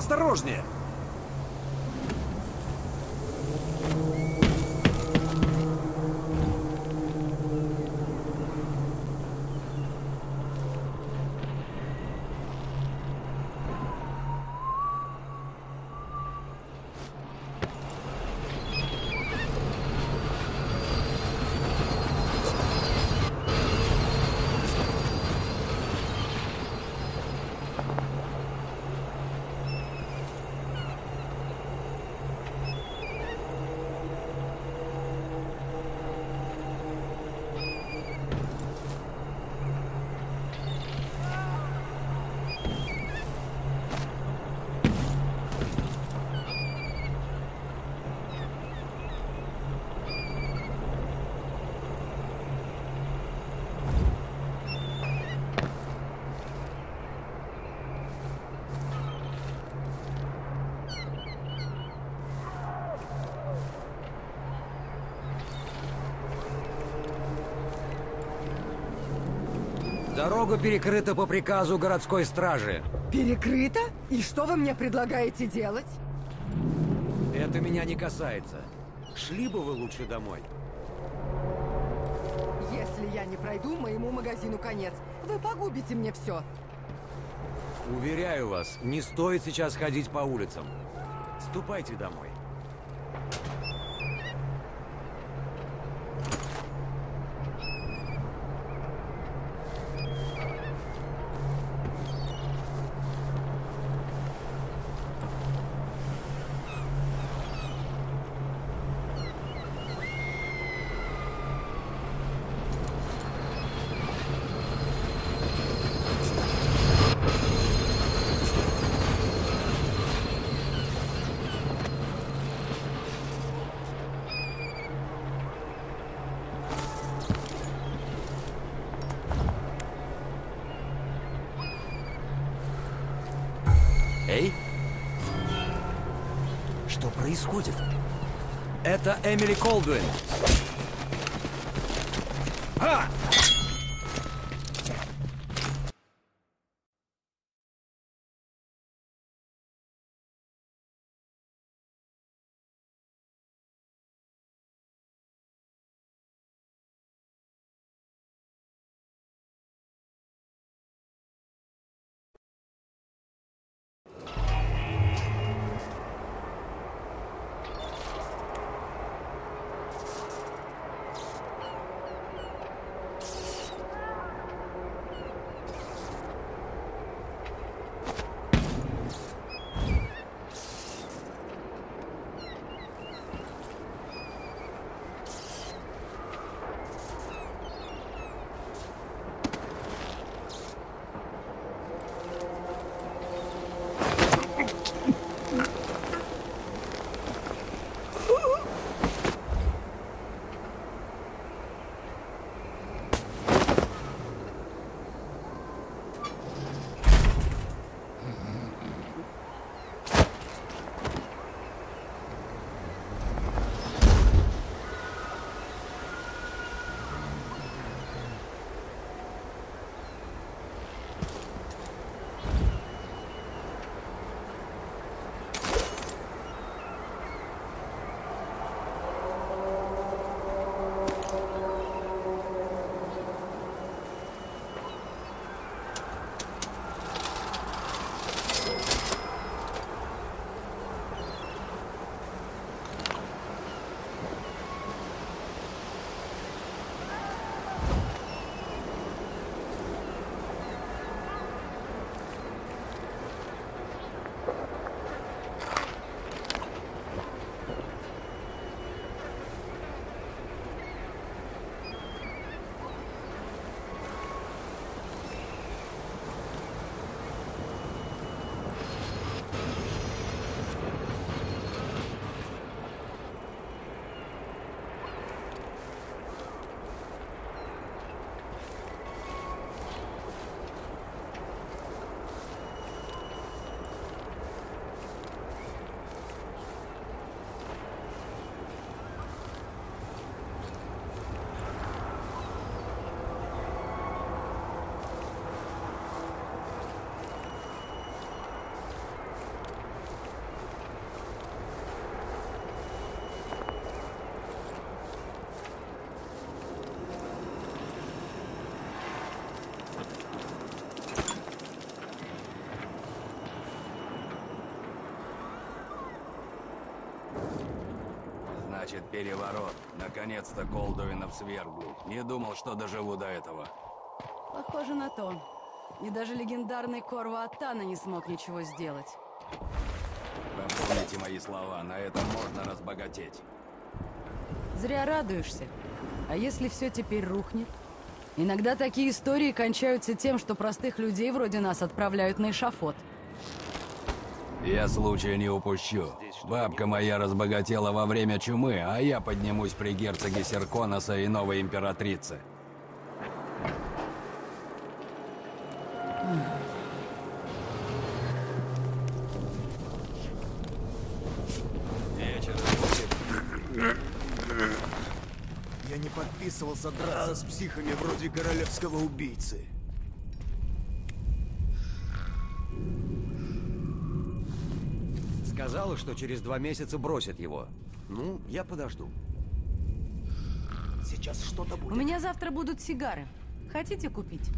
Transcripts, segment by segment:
Осторожнее! Дорога перекрыта по приказу городской стражи. Перекрыто? И что вы мне предлагаете делать? Это меня не касается. Шли бы вы лучше домой. Если я не пройду, моему магазину конец. Вы погубите мне все. Уверяю вас, не стоит сейчас ходить по улицам. Ступайте домой. Происходит? Это Эмили Колдуин. Значит, переворот. Наконец-то Колдуинов свергли. Не думал, что доживу до этого. Похоже на то. И даже легендарный Корва Атана не смог ничего сделать. Помните мои слова, на этом можно разбогатеть. Зря радуешься. А если все теперь рухнет? Иногда такие истории кончаются тем, что простых людей вроде нас отправляют на эшафот. Я случая не упущу. Бабка моя разбогатела во время чумы, а я поднимусь при герцоге Серконоса и новой императрице. Я не подписывался драться с психами вроде королевского убийцы. Сказала, что через два месяца бросит его. Ну, я подожду. Сейчас что-то У будет. меня завтра будут сигары. Хотите купить?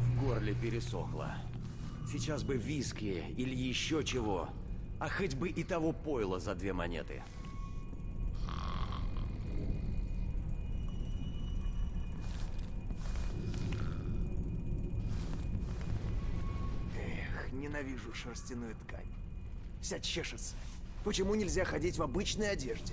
В горле пересохло. Сейчас бы виски или еще чего. А хоть бы и того пойла за две монеты. Эх, ненавижу шерстяную ткань. Вся чешется. Почему нельзя ходить в обычной одежде?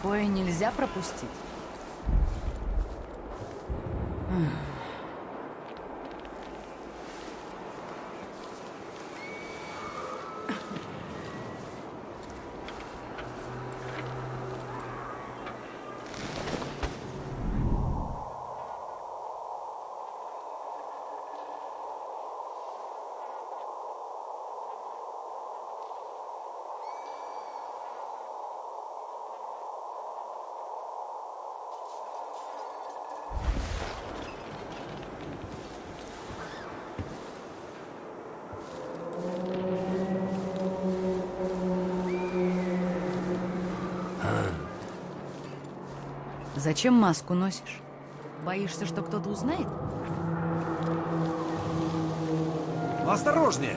Такое нельзя пропустить. Зачем маску носишь? Боишься, что кто-то узнает? Осторожнее!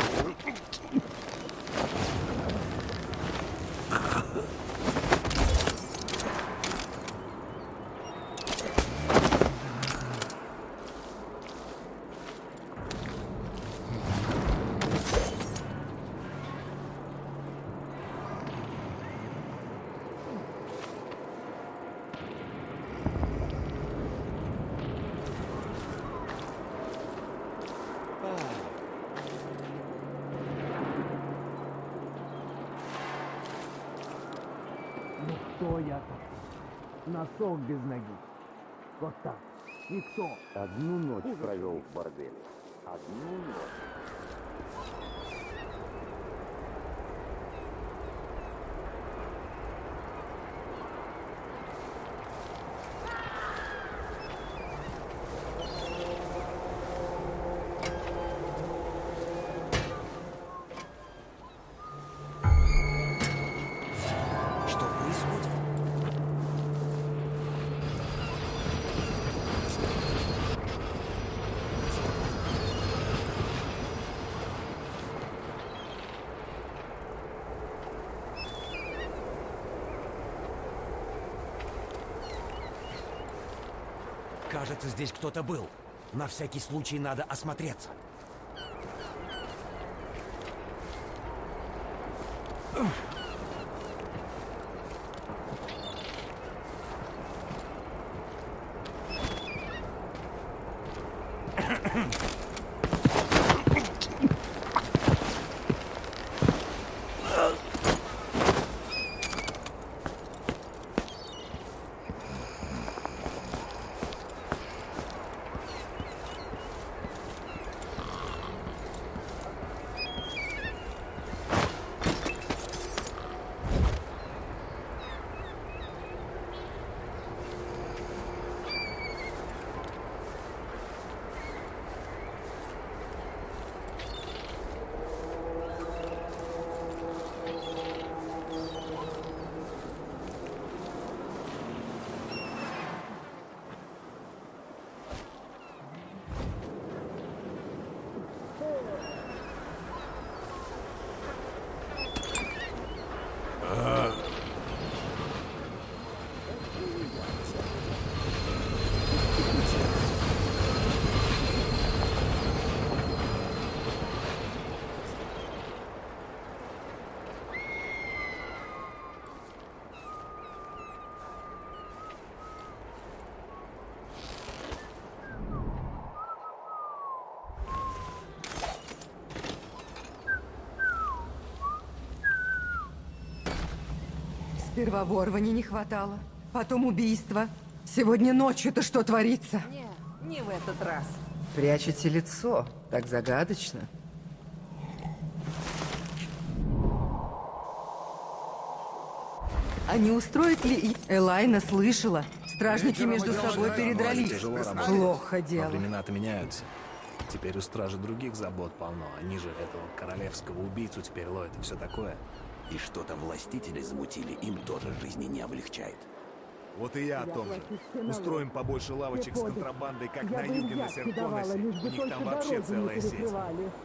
Ну кто я такой? Носок без ноги. Вот так. Никто. Одну ночь провел в борделе. Одну ночь. Кажется, здесь кто-то был. На всякий случай надо осмотреться. Сперва ворвани не хватало, потом убийство. Сегодня ночью-то что творится? Не, не в этот раз. Прячете лицо. Так загадочно. А не устроит ли и... Элайна слышала. Стражники между собой передрались. Плохо дело. Времена-то меняются. Теперь у стражи других забот полно. Они же этого королевского убийцу теперь ловят и все такое. И что-то властители замутили, им тоже жизни не облегчает. Вот и я о том же. Устроим побольше лавочек с контрабандой, как на юге на Серконосе. У них там вообще целая сеть.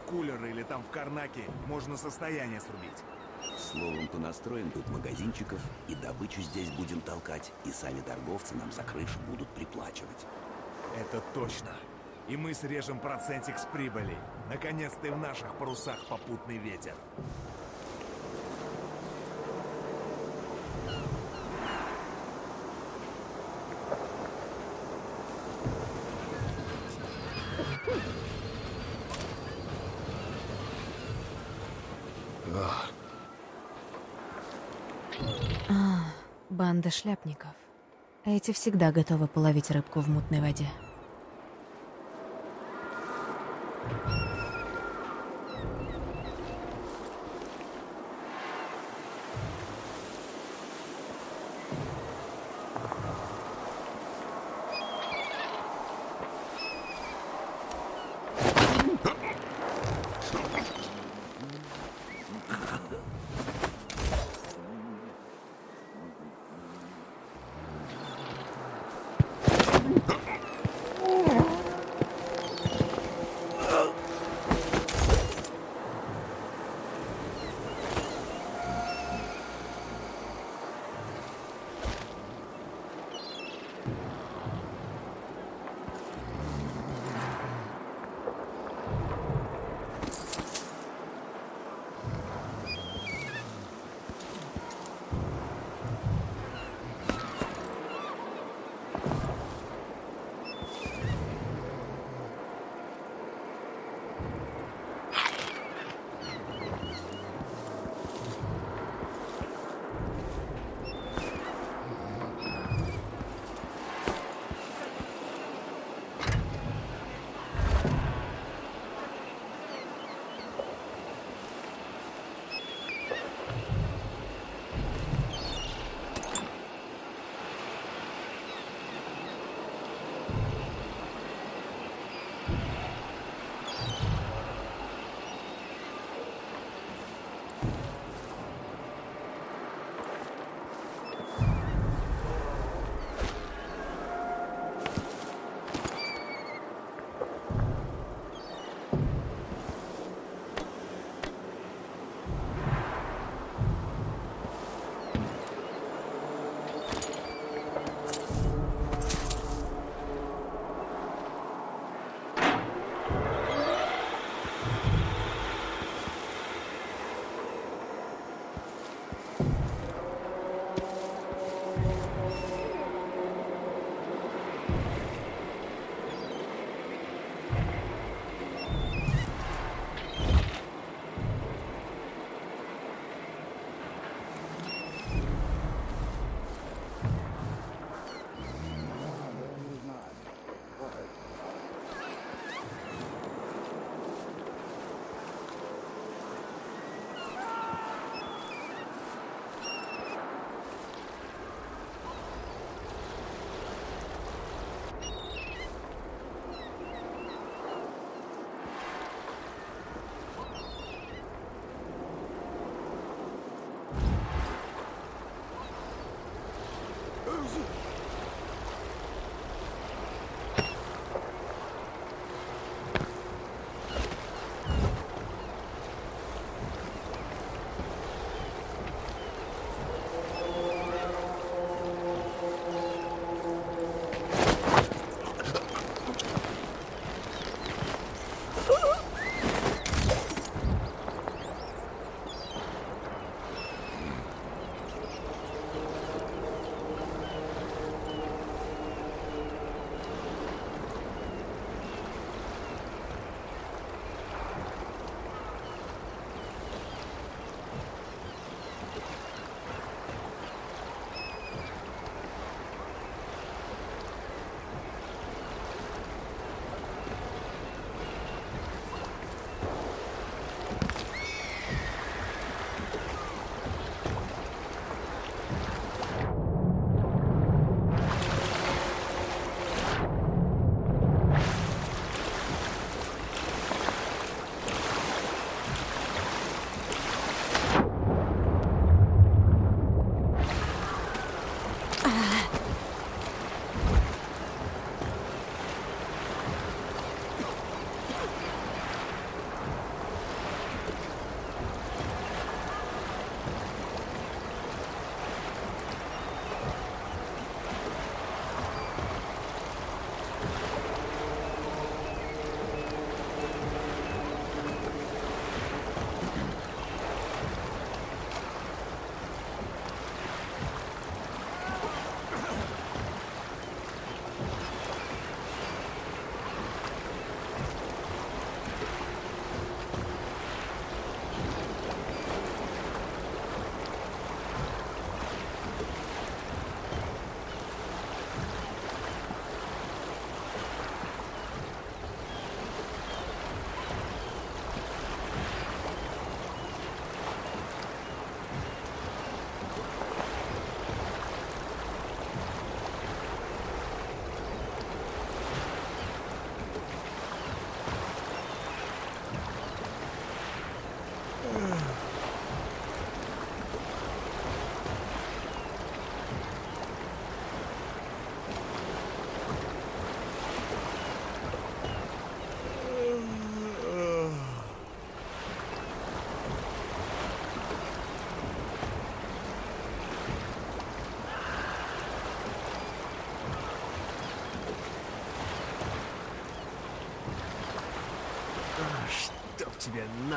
Кулеры или там в Карнаке можно состояние срубить. Словом, понастроим тут магазинчиков, и добычу здесь будем толкать, и сами торговцы нам за крышу будут приплачивать. Это точно. И мы срежем процентик с прибыли. Наконец-то и в наших парусах попутный ветер. Банда шляпников. Эти всегда готовы половить рыбку в мутной воде. тебе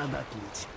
надо отлить.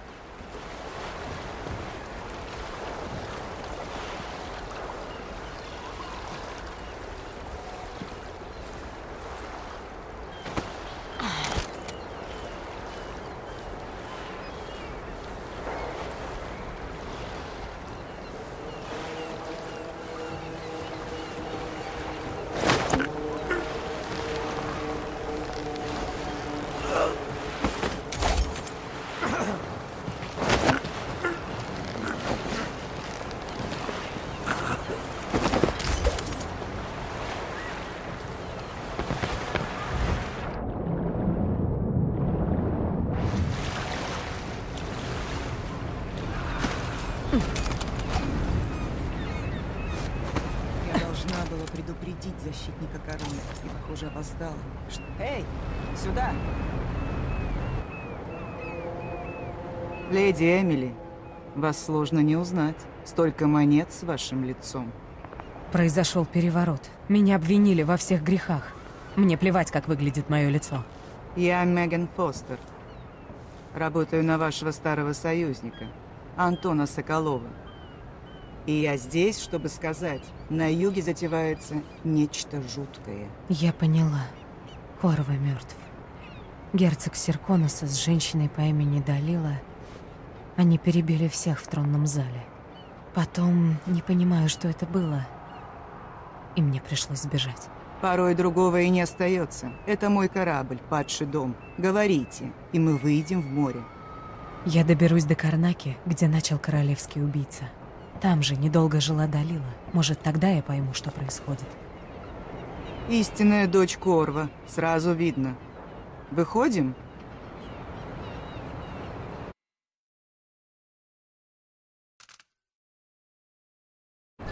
Защитника короны. И, похоже, опоздала. Ш- Эй, сюда! Леди Эмили, вас сложно не узнать. Столько монет с вашим лицом. Произошел переворот. Меня обвинили во всех грехах. Мне плевать, как выглядит мое лицо. Я Меган Фостер. Работаю на вашего старого союзника, Антона Соколова. И я здесь, чтобы сказать, на юге затевается нечто жуткое. Я поняла. Корва мертв. Герцог Серконоса с женщиной по имени Далила. Они перебили всех в тронном зале. Потом не понимаю, что это было. И мне пришлось сбежать. Порой другого и не остается. Это мой корабль, падший дом. Говорите, и мы выйдем в море. Я доберусь до Карнаки, где начал королевский убийца. Там же недолго жила Далила. Может, тогда я пойму, что происходит. Истинная дочь Корва, сразу видно. Выходим?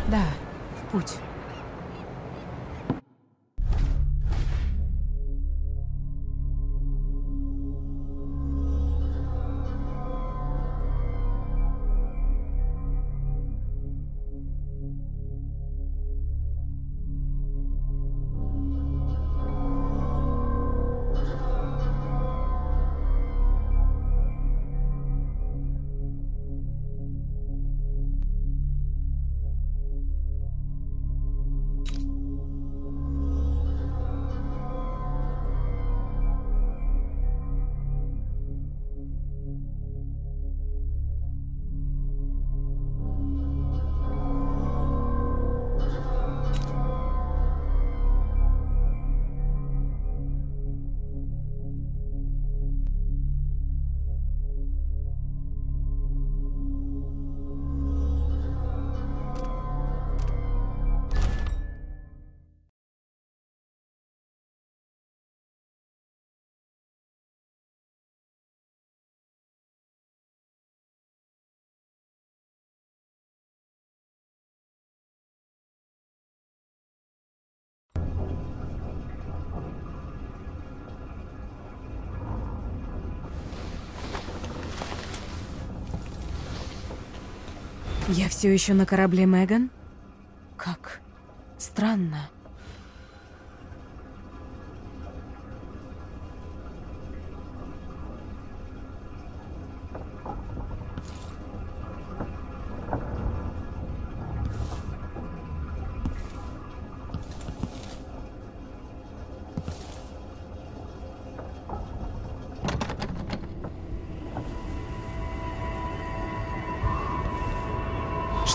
Да, в путь. Я все еще на корабле Меган? Как? Странно.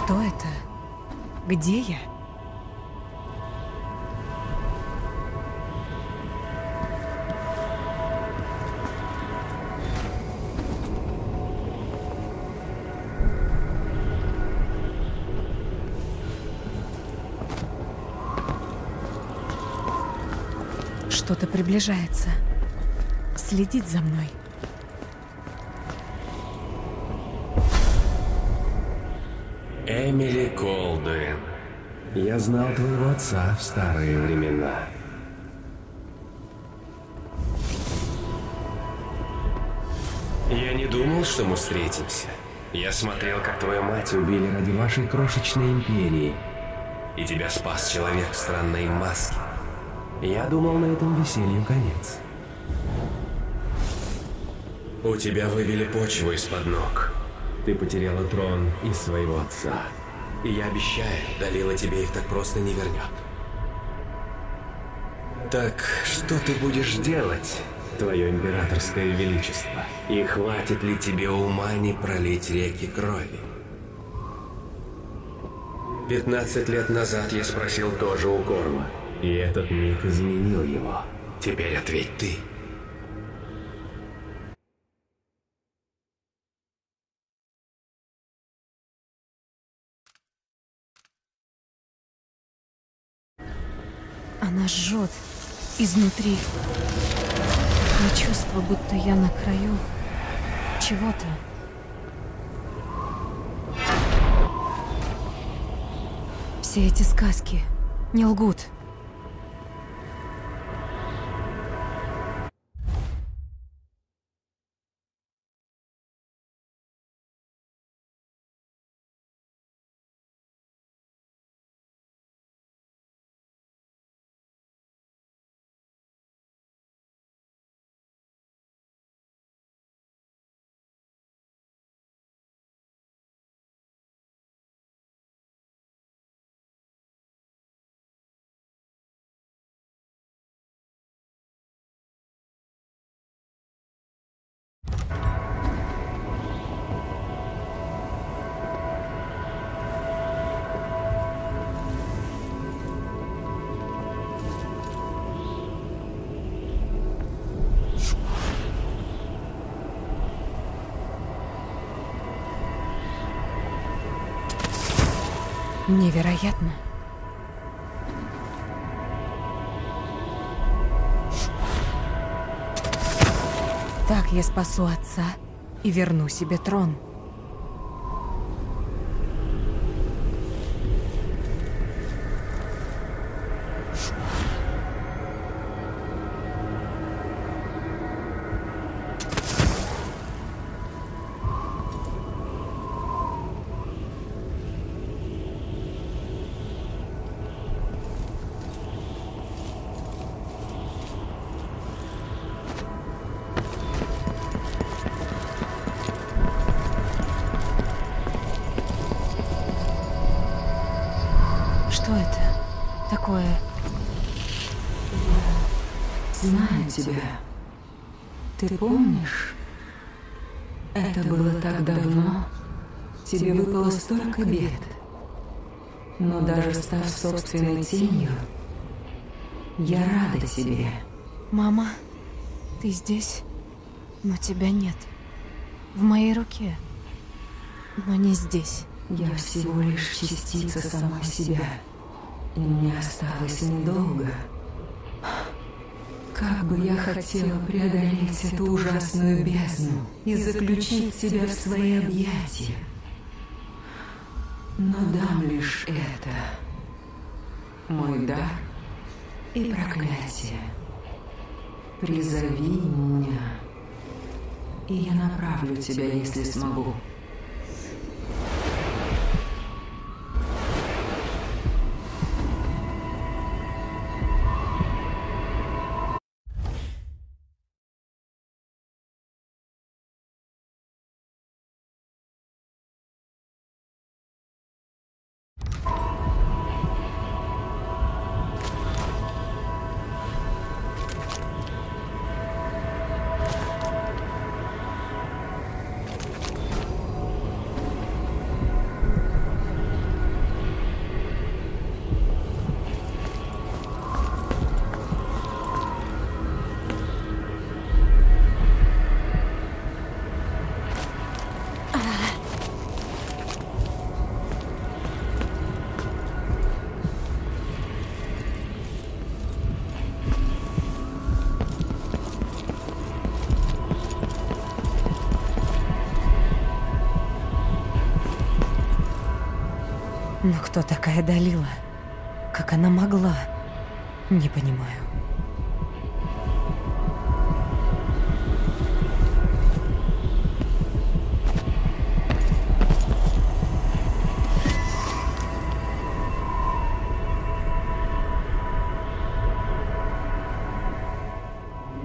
Что это? Где я? Что-то приближается. Следит за мной. Эмили Колдуин. Я знал твоего отца в старые времена. Я не думал, что мы встретимся. Я смотрел, как твою мать убили ради вашей крошечной империи. И тебя спас человек в странной маске. Я думал, на этом веселью конец. У тебя выбили почву из-под ног. Ты потеряла трон и своего отца. И я обещаю, Далила тебе их так просто не вернет. Так что ты будешь делать, твое императорское величество? И хватит ли тебе ума не пролить реки крови? 15 лет назад я спросил тоже у Корма, и этот миг изменил его. Теперь ответь ты. Жжет изнутри. И чувство, будто я на краю чего-то. Все эти сказки не лгут. Невероятно. Так я спасу отца и верну себе трон. Ты помнишь? Это было так давно. Тебе выпало столько бед. Но даже став собственной тенью, я рада тебе. Мама, ты здесь, но тебя нет. В моей руке, но не здесь. Я всего лишь частица самой себя. И мне осталось недолго. Как бы я хотела преодолеть эту ужасную бездну и заключить тебя в свои объятия. Но дам лишь это. Мой дар и проклятие. Призови меня, и я направлю тебя, если смогу. Но кто такая Далила? Как она могла? Не понимаю.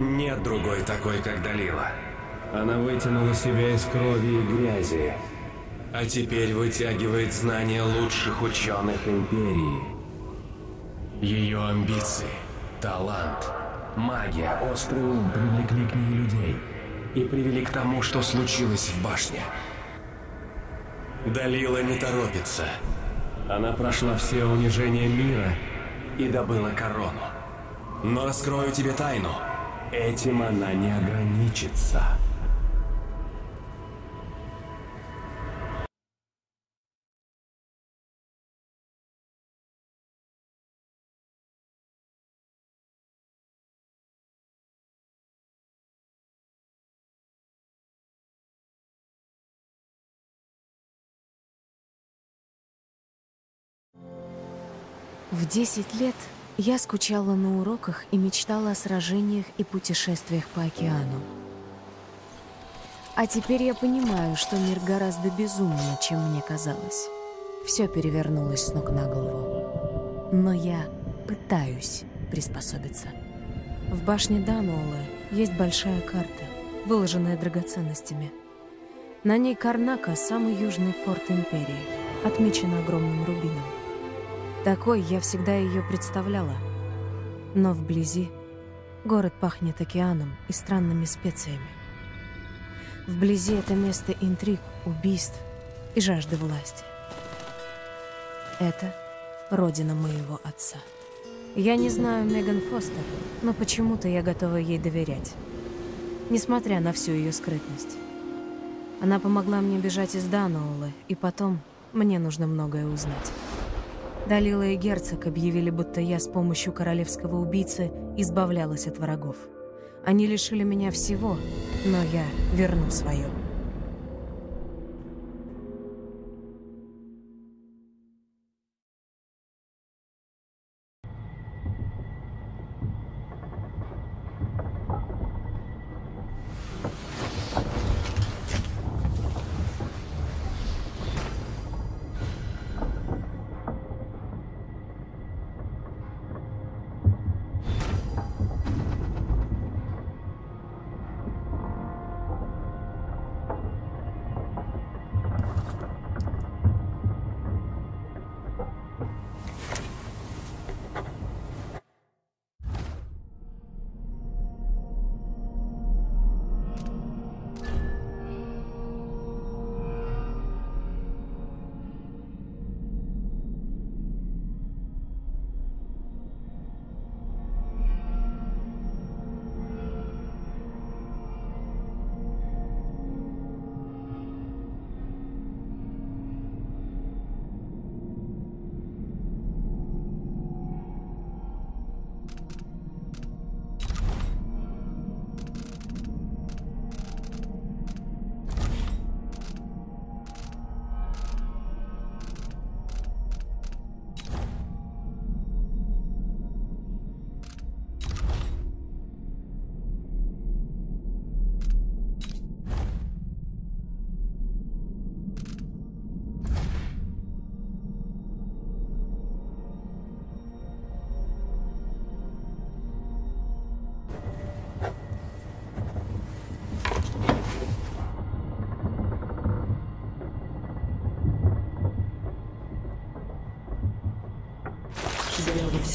Нет другой такой, как Далила. Она вытянула себя из крови и грязи, а теперь вытягивает знания лучших ученых Империи. Ее амбиции, талант, магия, острый ум привлекли к ней людей и привели к тому, что случилось в башне. Далила не торопится. Она прошла все унижения мира и добыла корону. Но раскрою тебе тайну. Этим она не ограничится. В 10 лет я скучала на уроках и мечтала о сражениях и путешествиях по океану. А теперь я понимаю, что мир гораздо безумнее, чем мне казалось. Все перевернулось с ног на голову. Но я пытаюсь приспособиться. В башне Дануола есть большая карта, выложенная драгоценностями. На ней Карнака, самый южный порт Империи, отмечен огромным рубином. Такой я всегда ее представляла. Но вблизи город пахнет океаном и странными специями. Вблизи это место интриг, убийств и жажды власти. Это родина моего отца. Я не знаю Меган Фостер, но почему-то я готова ей доверять. Несмотря на всю ее скрытность. Она помогла мне бежать из Даноула, и потом мне нужно многое узнать. Далила и герцог объявили, будто я с помощью королевского убийцы избавлялась от врагов. Они лишили меня всего, но я верну свое.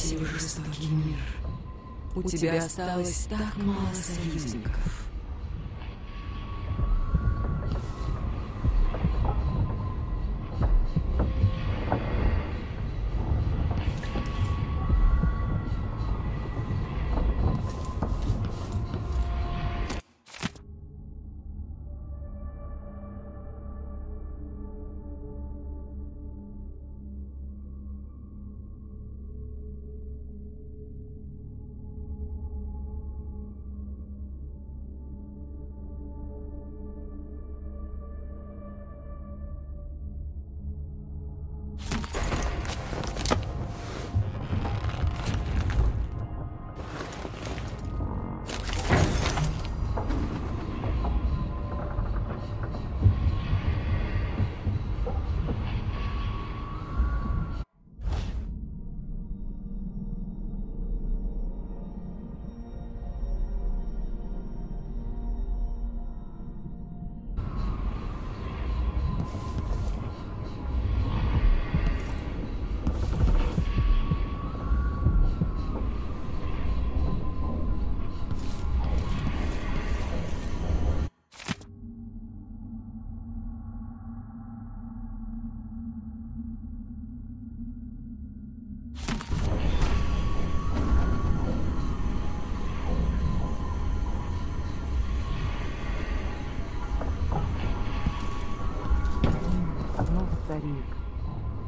Уносил жестокий мир. У тебя осталось так мало союзников.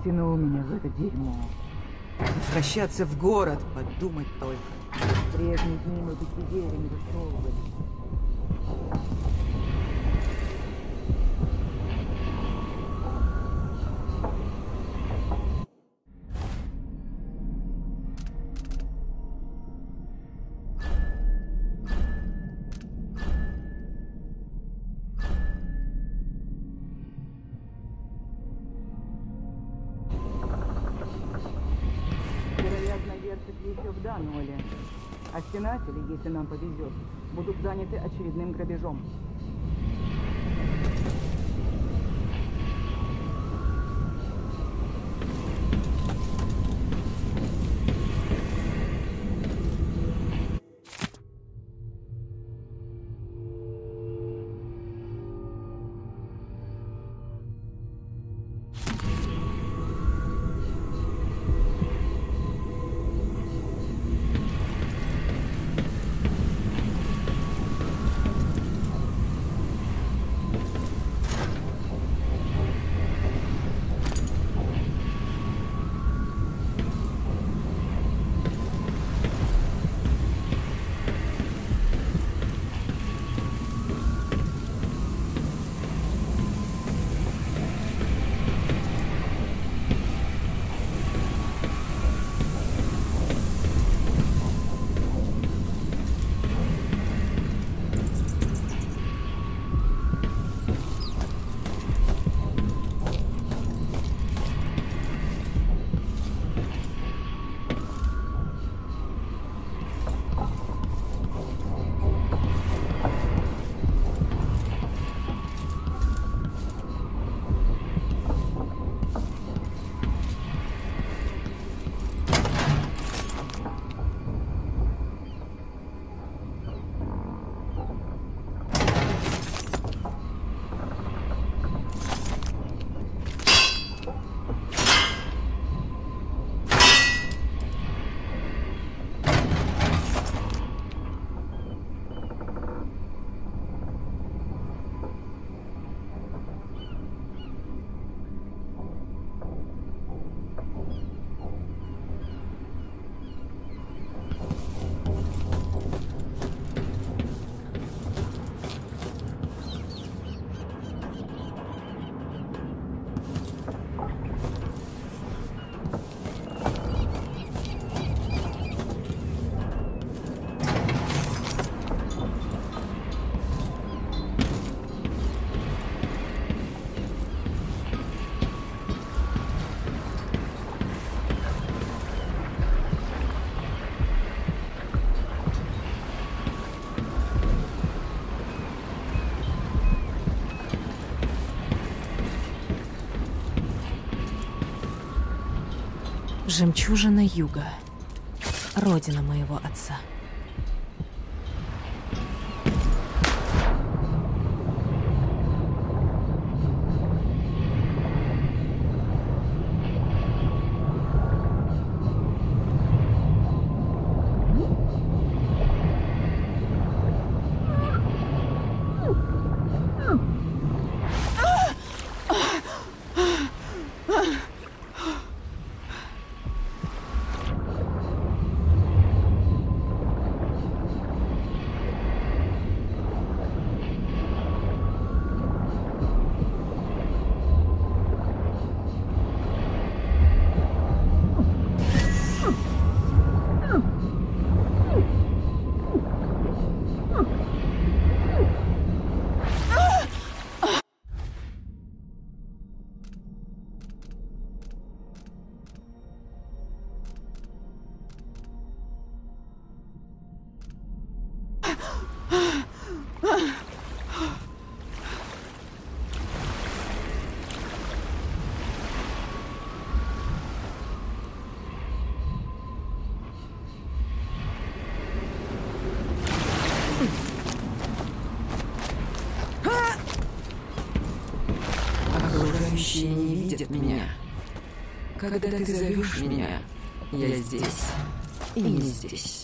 Втянул меня в это дерьмо. Возвращаться в город, подумать только. Прежние дни мы бы сидели, не высовывались. Если нам повезет, будут заняты очередным грабежом. Жемчужина юга. Родина моего отца. Когда ты зовешь меня, я здесь и не здесь.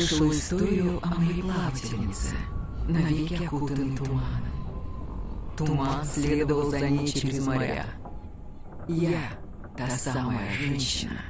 Слышала историю о мореплавательнице, навеки окутанной туманом. Туман следовал за ней через моря. Я та самая женщина.